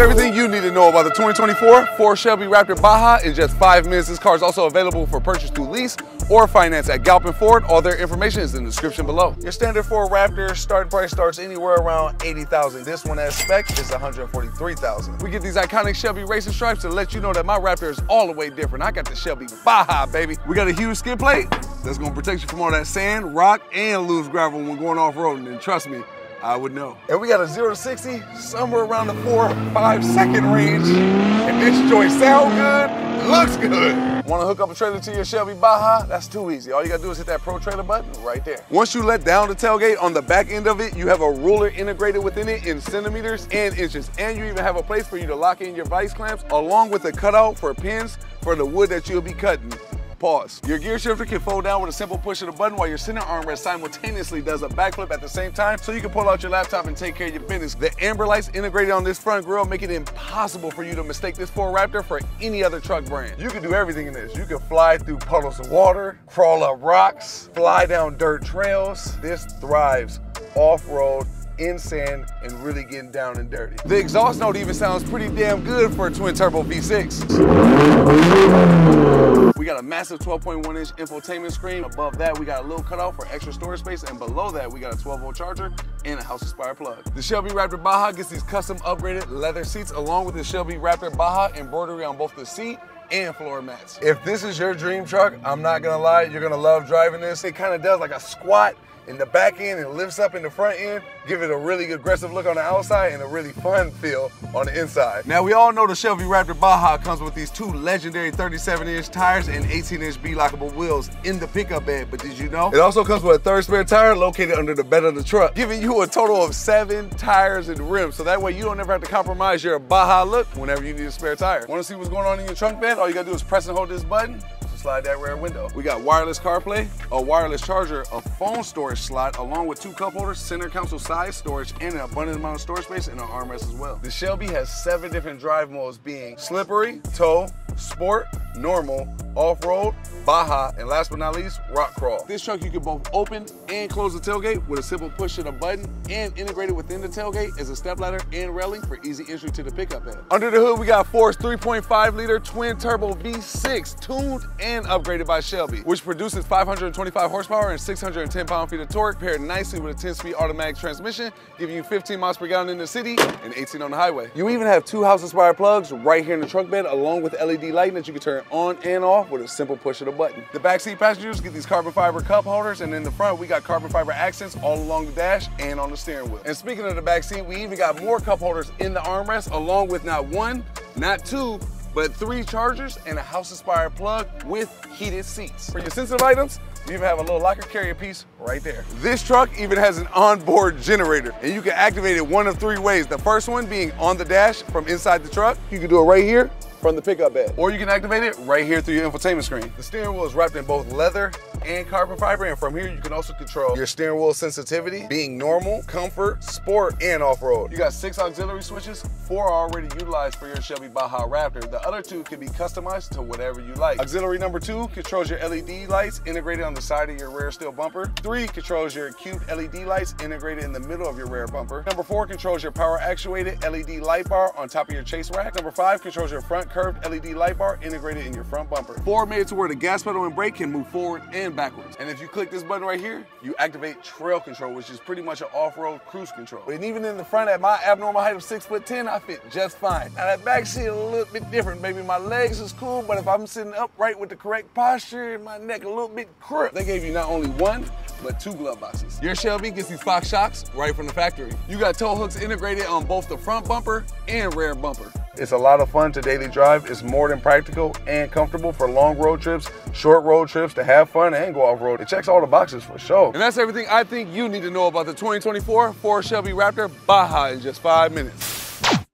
everything you need to know about the 2024 Ford Shelby Raptor Baja in just five minutes. This car is also available for purchase through lease or finance at Galpin Ford. All their information is in the description below. Your standard Ford Raptor starting price starts anywhere around 80,000. This one as spec is 143,000. We get these iconic Shelby racing stripes to let you know that my Raptor is all the way different. I got the Shelby Baja, baby. We got a huge skid plate that's gonna protect you from all that sand, rock, and loose gravel when going off-roading. And trust me, I would know. And we got a 0 to 60 somewhere around the four, five second range. And this joint sound good, looks good. Wanna hook up a trailer to your Shelby Baja? That's too easy. All you gotta do is hit that Pro Trailer button right there. Once you let down the tailgate, on the back end of it, you have a ruler integrated within it in centimeters and inches. And you even have a place for you to lock in your vice clamps along with a cutout for pins for the wood that you'll be cutting. Pause. Your gear shifter can fold down with a simple push of the button while your center armrest simultaneously does a backflip at the same time so you can pull out your laptop and take care of your business. The amber lights integrated on this front grille make it impossible for you to mistake this Ford Raptor for any other truck brand. You can do everything in this. You can fly through puddles of water, crawl up rocks, fly down dirt trails. This thrives off-road in sand and really getting down and dirty. The exhaust note even sounds pretty damn good for a twin turbo V6. We got a massive 12.1 inch infotainment screen. Above that, we got a little cutout for extra storage space. And below that, we got a 12 volt charger and a house inspired plug. The Shelby Raptor Baja gets these custom upgraded leather seats along with the Shelby Raptor Baja embroidery on both the seat and floor mats. If this is your dream truck, I'm not gonna lie, you're gonna love driving this. It kind of does like a squat in the back end and lifts up in the front end, give it a really aggressive look on the outside and a really fun feel on the inside. Now we all know the Shelby Raptor Baja comes with these two legendary 37 inch tires and 18 inch beadlockable wheels in the pickup bed, but did you know? It also comes with a third spare tire located under the bed of the truck, giving you a total of seven tires and rims, so that way you don't ever have to compromise your Baja look whenever you need a spare tire. Wanna see what's going on in your trunk bed? All you gotta do is press and hold this button, slide that rear window. We got wireless CarPlay, a wireless charger, a phone storage slot, along with two cup holders, center console size storage, and an abundant amount of storage space and an armrest as well. The Shelby has seven different drive modes being slippery, tow, sport, normal, off-road, Baja, and last but not least, rock crawl. This truck you can both open and close the tailgate with a simple push of a button and integrated within the tailgate is a stepladder and railing for easy entry to the pickup bed. Under the hood, we got Ford's 3.5 liter twin turbo V6 tuned and upgraded by Shelby, which produces 525 horsepower and 610 pound-feet of torque paired nicely with a 10-speed automatic transmission, giving you 15 miles per gallon in the city and 18 on the highway. You even have two house-inspired plugs right here in the trunk bed along with LED lighting that you can turn on and off with a simple push of the button. The backseat passengers get these carbon fiber cup holders, and in the front, we got carbon fiber accents all along the dash and on the steering wheel. And speaking of the backseat, we even got more cup holders in the armrest, along with not one, not two, but three chargers and a house-inspired plug with heated seats. For your sensitive items, you even have a little locker carrier piece right there. This truck even has an onboard generator, and you can activate it one of three ways. The first one being on the dash from inside the truck. You can do it right here, from the pickup bed. Or you can activate it right here through your infotainment screen. The steering wheel is wrapped in both leather and carbon fiber, and from here you can also control your steering wheel sensitivity, being normal, comfort, sport, and off-road. You got six auxiliary switches, four are already utilized for your Shelby Baja Raptor. The other two can be customized to whatever you like. Auxiliary number two controls your LED lights integrated on the side of your rear steel bumper. Three controls your cute LED lights integrated in the middle of your rear bumper. Number four controls your power actuated LED light bar on top of your chase rack. Number five controls your front curved LED light bar integrated in your front bumper. Four made to where the gas pedal and brake can move forward and backwards. And if you click this button right here, you activate trail control, which is pretty much an off-road cruise control. And even in the front at my abnormal height of six foot 10, I fit just fine. Now that back seat a little bit different. Maybe my legs is cool, but if I'm sitting upright with the correct posture and my neck a little bit crooked, they gave you not only one, but two glove boxes. Your Shelby gets these Fox shocks right from the factory. You got tow hooks integrated on both the front bumper and rear bumper. It's a lot of fun to daily drive. It's more than practical and comfortable for long road trips, short road trips, to have fun and go off road. It checks all the boxes for sure. And that's everything I think you need to know about the 2024 Ford Shelby Raptor Baja in just five minutes.